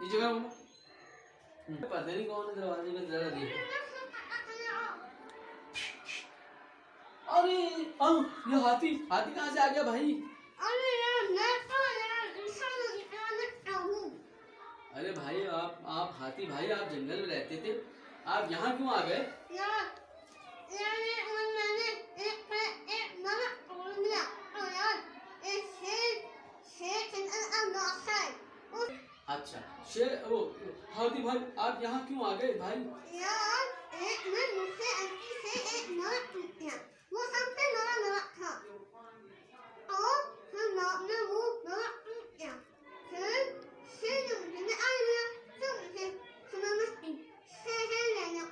नीचे करो। पता नहीं कौन है दरवाजे में जरा देखो। अरे आ, ये हाथी हाथी कहाँ से आ गया भाई? तो हूँ अरे भाई आप आप हाथी भाई आप जंगल में रहते थे। आप यहाँ क्यों आ गए यार यार ये और मैंने एक पे एक नया तोड़ दिया तो यार एक शेर शेर के अंदर है उस अच्छा शेर वो हाथी भाई आप यहाँ क्यों आ गए भाई? यार एक मुझसे से एक टूट गया वो सबसे नया था। और फिर में वो टूट गया फिर ने मुझे ले आ गया तो मुझे सुबह में शेर लेने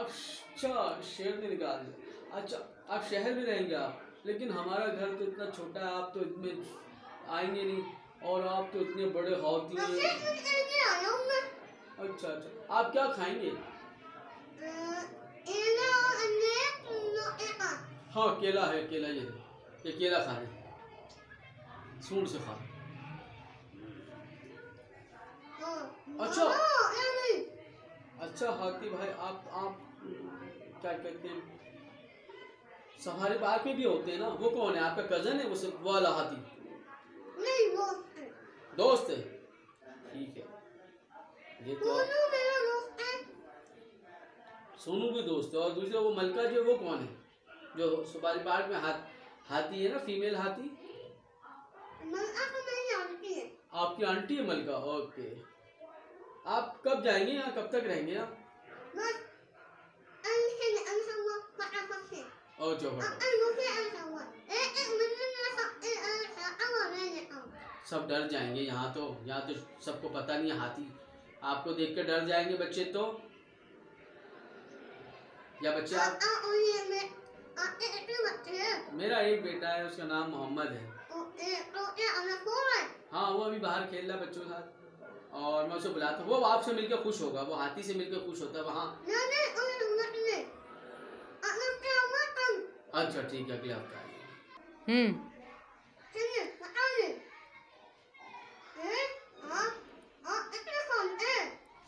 अच्छा शेर ने निकाल दिया अच्छा आप शहर में रहेंगे आप। लेकिन हमारा घर तो इतना छोटा है आप तो इतने आएँगे नहीं। और आप तो इतने बड़े हाथी मैं हैं हूँ अच्छा अच्छा। आप क्या खाएँगे? हाँ केला है केला ये। ये केला खा रहे सूंड से खा अच्छा। अच्छा हाथी भाई आप आप क्या कहते हैं? सफारी पार्क में भी होते हैं ना? वो कौन है? आपका कज़न है वो वाला हाथी। नहीं वो दोस्त। ठीक है। ये तो सोनू भी दोस्त है और दूसरा वो मलका जो है वो कौन है? जो सफारी पार्क में हाथ हाथी है ना फीमेल हाथी? जानती है। आपकी आंटी है मलका ओके। आप कब जाएँगे यहाँ? कब तक रहेंगे आप और जो अब अन मुझे अंशा हुआ एक एक मिनट में सब एक अंशा अब मैं लेता हूँ सब डर जाएँगे। यहाँ तो यहाँ तो सबको पता नहीं हाथी। आपको देख कर डर जाएँगे बच्चे तो? या बच्चे? आप मेरा एक बेटा है उसका नाम मोहम्मद है। हो वो अभी बाहर खेल रहा है बच्चों के साथ। और मैं उसे बुलाता हूँ। वो आपसे मिलकर खुश होगा वो हाथी से मिलकर खुश होता है वहाँ अच्छा ठीक है अगले हफ़्ता हम्म।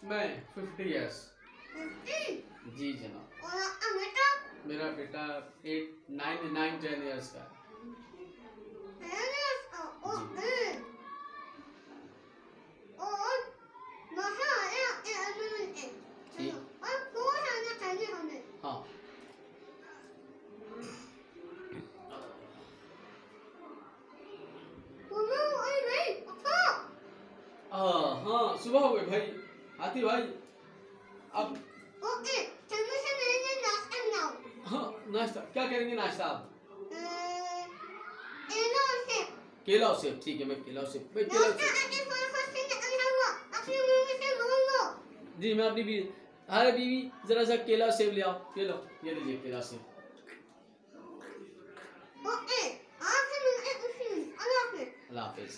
मैं फिफ्टी ईयर्स जी जनाब। मेरा बेटा eight nine nine ten years का है। हाँ हाँ हाँ सुबह हो गए भाई। हाथी भाई अब ओके चलो से मैंने नाश्ता बनाओ हाँ नाश्ता। क्या करेंगे नाश्ता आप? एनो से केला और सेब ठीक है मैं केला और सेब। मैं केला और सेब। से से लो जी मैं अपनी बीवी अरे बीवी जरा सा केला और सेब ले आओ। ये लो ये लीजिए केला सेब। ओके आपसे मिलते हैं उसी अल्लाह हाफिज। अल्लाह हाफिज।